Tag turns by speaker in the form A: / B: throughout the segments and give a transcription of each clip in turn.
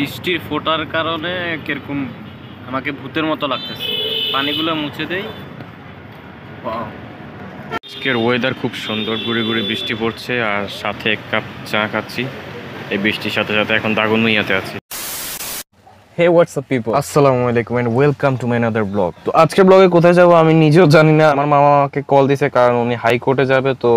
A: বৃষ্টির ফোটার কারণে কীরকম আমাকে ভূতের মতো লাগতেছে। পানিগুলো মুছে দেই। আজকের ওয়েদার খুব সুন্দর, ঘুরে ঘুরে বৃষ্টি পড়ছে, আর সাথে এক কাপ চা খাচ্ছি। এই বৃষ্টির সাথে সাথে এখন দাগুন মিয়াতে আছি।
B: হে হোয়াটসঅ্যাপ পিপল আসসালামু আলাইকুম and welcome to my another vlog তো আজকের ব্লগে কোথায় যাব আমি নিজেও জানি না। আমার মামা আমাকে কল দিছে কারণ উনি হাইকোর্টে যাবে তো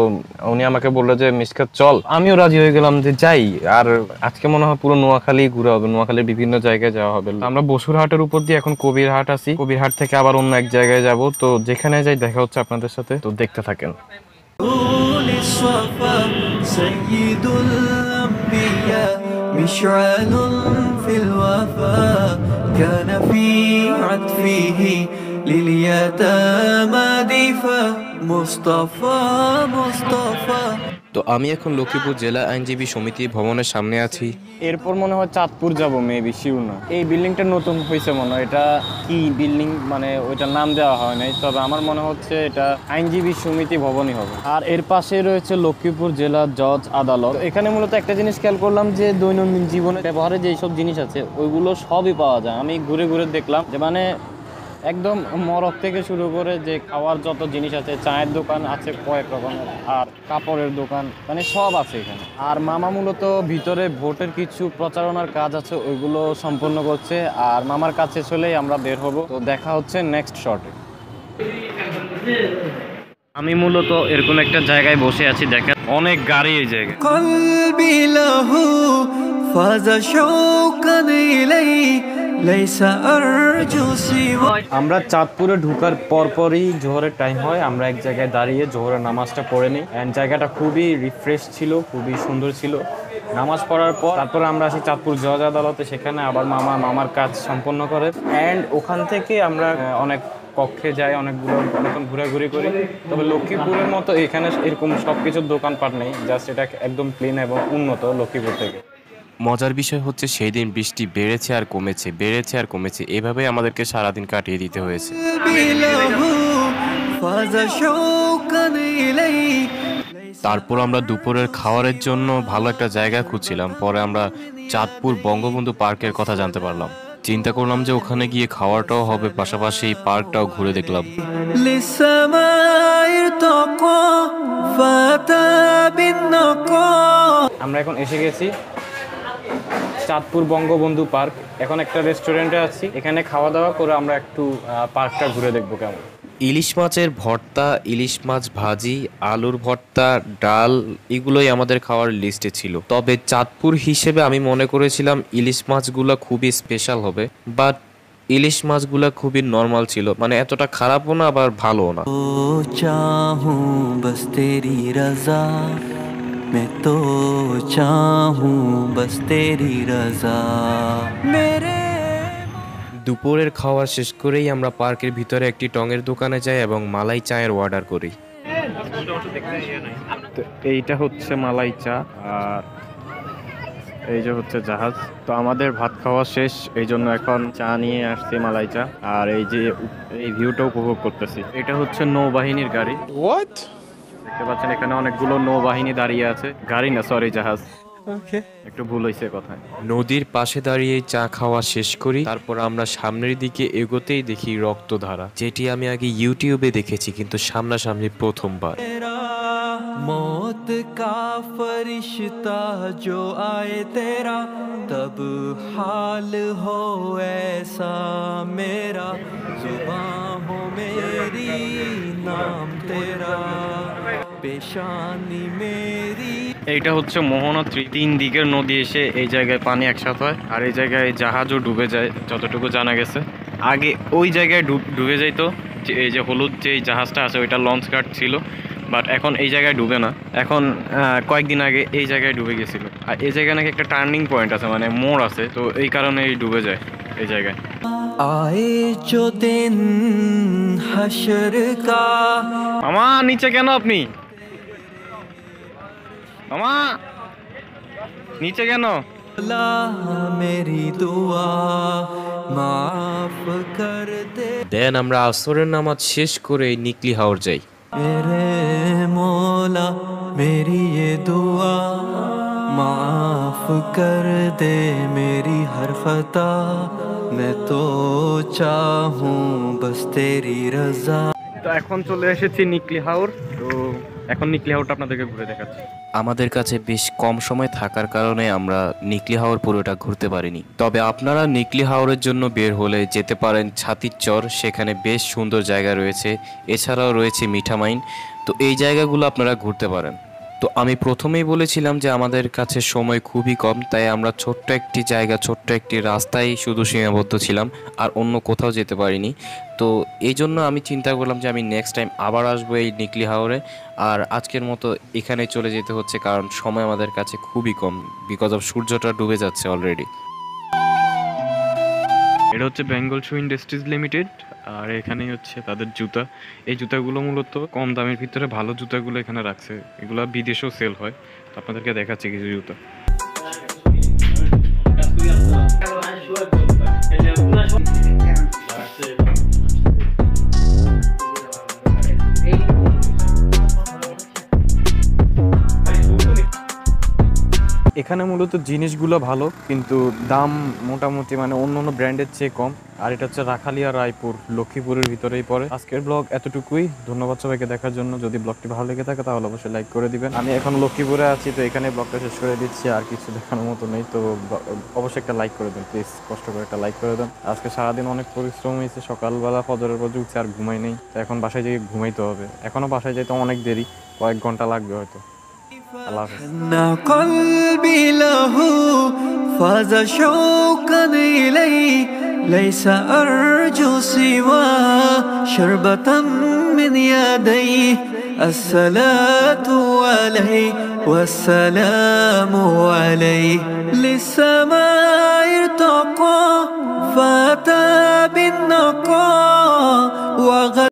B: উনি আমাকে বলল যে মিসকাত চল। আমিও রাজি হয়ে গেলাম যে যাই। আর আজকে মনে হয় পুরো নোয়াখালী ঘুরে হবে নোয়াখালীর বিভিন্ন জায়গায় যাওয়া হবে। আমরা বসুরহাটের উপর দিয়ে এখন কবিরহাট আছি। কবিরহাট থেকে আবার অন্য এক জায়গায় যাব। তো যেখানে যাই দেখা হচ্ছে আপনাদের সাথে। তো দেখতে থাকেন।
C: مشعل في الوفاء كان في عطفه لليتامى دفا مصطفى مصطفى
D: তো আমি এখন লক্ষ্মীপুর জেলা আইনজীবী সমিতি ভবনের সামনে আছি
B: এরপর মনে হয় চাঁদপুর যাবো মেবি শিওর না এই বিল্ডিংটা নতুন হয়েছে মনে হয় এটা কি বিল্ডিং মানে ওইটার নাম দেওয়া হয় নাই তবে আমার মনে হচ্ছে এটা আইনজীবী সমিতি ভবনই হবে আর এর পাশে রয়েছে লক্ষ্মীপুর জেলা জজ আদালত তো এখানে মূলত একটা জিনিস খেয়াল করলাম যে দৈনন্দিন জীবনে ব্যবহারে যেই সব জিনিস আছে ওইগুলো সবই পাওয়া যায় আমি ঘুরে ঘুরে দেখলাম যে মানে একদম মরক থেকে শুরু করে যে খাওয়ার যত জিনিস আছে চায়ের দোকান আছে কয়েক রকমের আর কাপড়ের দোকান মানে সব আছে এখানে আর মামা মূলত ভিতরে ভোটের কিছু প্রচারণার কাজ আছে ওইগুলো সম্পন্ন করছে আর মামার কাছে চলেই আমরা বের হব তো দেখা হচ্ছে নেক্সট শর্টে
A: আমি মূলত এরকম একটা জায়গায় বসে আছি দেখেন অনেক গাড়ি এই জায়গায়
C: قلبي له فاز شوقا إليه ليس أرجو سوى
B: আমরা চাঁদপুরে ঢুকার পরপরই জোহরের টাইম হয়। আমরা এক জায়গায় দাঁড়িয়ে জোহরের নামাজটা পড়ে নিই। অ্যান্ড জায়গাটা খুবই রিফ্রেশ ছিল, খুবই সুন্দর ছিল। নামাজ পড়ার পর তারপরে আমরা আসি চাঁদপুর জজ আদালতে। সেখানে আবার মামা মামার কাজ সম্পন্ন করে। অ্যান্ড ওখান থেকে আমরা অনেক কক্ষে যাই, অনেকগুলো নতুন ঘোরাঘুরি করি। তবে লক্ষ্মীপুরের মতো এখানে এরকম সব কিছুর দোকানপাট নেই। জাস্ট এটা একদম ক্লিন এবং উন্নত লক্ষ্মীপুর থেকে।
D: মজার বিষয় হচ্ছে সেই দিন বৃষ্টি বেড়েছে আর কমেছে, বেড়েছে আর কমেছে। এভাবে আমাদেরকে সারাদিন কাটিয়ে দিতে হয়েছে। তারপর আমরা দুপুরের খাওয়ারের জন্য ভালো একটা জায়গা খুঁজছিলাম। পরে আমরা চাঁদপুর বঙ্গবন্ধু পার্কের কথা জানতে পারলাম। চিন্তা করলাম যে ওখানে গিয়ে খাওয়াটাও হবে, পাশাপাশি এই পার্কটাও ঘুরে দেখলাম।
B: আমরা এখন এসে গেছি। চাঁদপুর বঙ্গবন্ধু পার্ক। এখন একটা রেস্টুরেন্টে আছি। এখানে খাওয়া দাওয়া করে আমরা একটু পার্কটা ঘুরে দেখব কেমন।
D: ইলিশ মাছের ভর্তা ইলিশ মাছ ভাজি আলুর ভর্তা ডাল এগুলোই আমাদের খাওয়ার লিস্টে ছিল। তবে চাঁদপুর হিসেবে আমি মনে করেছিলাম ইলিশ মাছগুলো খুবই স্পেশাল হবে। বাট ইলিশ মাছগুলো খুবই নর্মাল ছিল। মানে এতটা খারাপও না আবার ভালোও না।
C: मैं तो चाहूं बस तेरी रजा मेरे
D: দুপুরের খাওয়া শেষ করেই আমরা পার্কের ভিতরে একটি টঙের দোকানে যাই এবং মালাই চায়ের অর্ডার করি
B: তো এইটা হচ্ছে মালাই চা আর এই যে হচ্ছে জাহাজ তো আমাদের ভাত খাওয়া শেষ এই জন্য এখন চা নিয়ে আসছি মালাই চা আর এই যে উপ- এই ভিউটা উপভোগ করতেছি এটা হচ্ছে নৌবাহিনীর গাড়ি দেখতে পাচ্ছেন এখানে অনেকগুলো নৌবাহিনী দাঁড়িয়ে আছে গাড়ি না সরি জাহাজ একটু ভুল হয়েছে কথায়
D: নদীর পাশে দাঁড়িয়ে চা খাওয়া শেষ করি তারপর আমরা সামনের দিকে এগোতেই দেখি রক্তধারা যেটি আমি আগে ইউটিউবে দেখেছি কিন্তু সামনাসামনি প্রথমবার
C: मौत का फरिश्ता जो आए तेरा तब हाल हो ऐसा मेरा जुबां हो मेरी नाम तेरा
A: এইটা হচ্ছে মোহনা তিন দিকের নদী এসে এই জায়গায় পানি একসাথে হয় আর এই জায়গায় জাহাজও ডুবে যায় যতটুকু জানা গেছে। আগে ওই জায়গায় ডুবে যাইতো এই যে হলুদ যে জাহাজটা আছে ওইটা লঞ্চ গার্ড ছিল বাট এখন এই জায়গায় ডুবে না। এখন কয়েকদিন আগে এই জায়গায় ডুবে গেছিল। আর এই জায়গায় নাকি একটা টার্নিং পয়েন্ট আছে মানে মোড় আছে তো এই কারণে ডুবে যায় এই জায়গায়। আমার নিচে কেন আপনি? মামা নিচে কেন?
D: দেন আমরা আসরের নামাজ শেষ করে নিকলি হাওর যাই।
C: মোলা মেরি দোয়া মাফ কর দে মেরি হরফতা মে তো চাহু বস তেরি রাজা।
A: তো এখন চলে এসেছি নিকলি হাওর। তো এখন নিকলি হাওরটা আপনাদেরকে ঘুরে দেখাচ্ছি।
D: আমাদের কাছে বেশ কম সময় থাকার কারণে আমরা নিকলি হাওর পুরোটা ঘুরতে পারিনি। তবে আপনারা নিকলি হাওরের জন্য বের হলে যেতে পারেন ছাতির চর সেখানে বেশ সুন্দর জায়গা রয়েছে। এছাড়াও রয়েছে মিঠামাইন। তো এই জায়গাগুলো আপনারা ঘুরতে পারেন। তো আমি প্রথমেই বলেছিলাম যে আমাদের কাছে সময় খুবই কম, তাই আমরা ছোট্ট একটি জায়গা, ছোট্ট একটি রাস্তায় শুধু সীমাবদ্ধ ছিলাম আর অন্য কোথাও যেতে পারিনি। তো এই জন্য আমি চিন্তা করলাম যে আমি নেক্সট টাইম আবার আসব এই নিকলি হাওরে। আর আজকের মতো এখানে চলে যেতে হচ্ছে, কারণ সময় আমাদের কাছে খুবই কম বিকজ অফ সূর্যটা ডুবে যাচ্ছে অলরেডি
A: এটা হচ্ছে বেঙ্গল শু ইন্ডাস্ট্রিজ লিমিটেড, আর এখানেই হচ্ছে তাদের জুতা। এই জুতাগুলো মূলত কম দামের ভিতরে ভালো জুতাগুলো এখানে রাখছে। এগুলো বিদেশেও সেল হয়। তো আপনাদেরকে দেখাচ্ছে কিছু জুতা।
B: এখানে মূলত জিনিসগুলো ভালো, কিন্তু দাম মোটামুটি মানে অন্য অন্য ব্র্যান্ডের চেয়ে কম। আর এটা হচ্ছে রাখালিয়া রায়পুর, লক্ষ্মীপুরের ভিতরেই পড়ে। আজকের ব্লগ এতটুকুই। ধন্যবাদ সবাইকে দেখার জন্য। যদি ব্লগটি ভালো লেগে থাকে, তাহলে অবশ্যই লাইক করে দিবেন। আমি এখন লক্ষ্মীপুরে আছি, তো এখানে ব্লগটা শেষ করে দিচ্ছি। আর কিছু দেখানোর মতো নেই, তো অবশ্যই একটা লাইক করে দেন, প্লিজ। কষ্ট করে একটা লাইক করে দেন। আজকে সারাদিন অনেক পরিশ্রম হয়েছে, সকালবেলা ফজরের পর উঠছে আর ঘুমাই নেই। তো এখন বাসায় যেয়ে ঘুমাইতে হবে। এখনও বাসায় যেতে অনেক দেরি, কয়েক ঘণ্টা লাগবে হয়তো। الله
C: أن قلبي له فاز شوقا إليه ليس أرجو سوى شربة من يديه الصلاة عليه والسلام عليه للسماء ارتقى فأتى بالنقاء